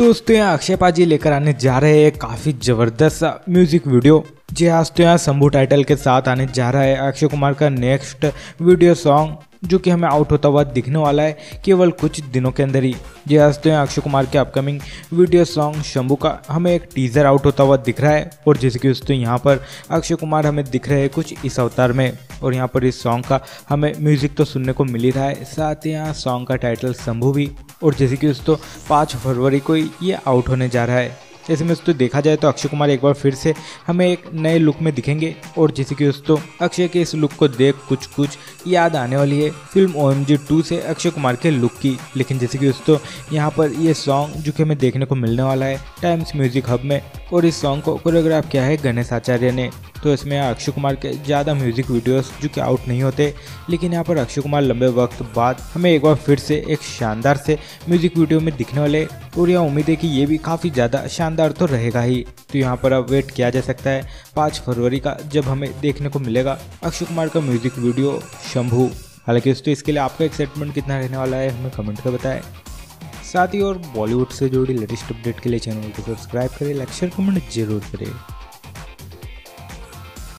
दोस्तों, यहाँ अक्षय पाजी लेकर आने जा रहे हैं काफ़ी ज़बरदस्त म्यूज़िक वीडियो जी आज तो यहाँ शंभू टाइटल के साथ आने जा रहा है अक्षय कुमार का नेक्स्ट वीडियो सॉन्ग जो कि हमें आउट होता हुआ दिखने वाला है केवल कुछ दिनों के अंदर ही। जी आज तो यहाँ अक्षय कुमार के अपकमिंग वीडियो सॉन्ग शंभू का हमें एक टीजर आउट होता हुआ दिख रहा है। और जैसे कि, दोस्तों, यहाँ पर अक्षय कुमार हमें दिख रहे हैं कुछ इस अवतार में। और यहाँ पर इस सॉन्ग का हमें म्यूज़िक तो सुनने को मिल ही रहा है, साथ ही यहाँ सॉन्ग का टाइटल शंभू भी। और जैसे कि दोस्तों पाँच फरवरी को ये आउट होने जा रहा है। ऐसे में दोस्तों देखा जाए तो अक्षय कुमार एक बार फिर से हमें एक नए लुक में दिखेंगे और जैसे कि दोस्तों, अक्षय के इस लुक को देख कुछ कुछ याद आने वाली है फ़िल्म ओ एम से अक्षय कुमार के लुक की। लेकिन जैसे कि दोस्तों, यहाँ पर ये सॉन्ग जो कि हमें देखने को मिलने वाला है टाइम्स म्यूज़िक हब में और इस सॉन्ग को कोरियोग्राफ किया है गणेश आचार्य ने। तो इसमें अक्षय कुमार के ज़्यादा म्यूज़िक वीडियोस जो कि आउट नहीं होते, लेकिन यहाँ पर अक्षय कुमार लंबे वक्त बाद हमें एक बार फिर से एक शानदार से म्यूज़िक वीडियो में दिखने वाले और यह उम्मीद है कि ये भी काफ़ी ज़्यादा शानदार तो रहेगा ही। तो यहाँ पर अब वेट किया जा सकता है। पाँच फरवरी का जब हमें देखने को मिलेगा, अक्षय कुमार का म्यूज़िक वीडियो शंभू। हालाँकि दोस्तों, इसके लिए आपका एक्साइटमेंट कितना रहने वाला है, हमें कमेंट कर बताएँ। साथ ही और बॉलीवुड से जुड़ी लेटेस्ट अपडेट के लिए चैनल को सब्सक्राइब करें लाइक शेयर कमेंट ज़रूर करें।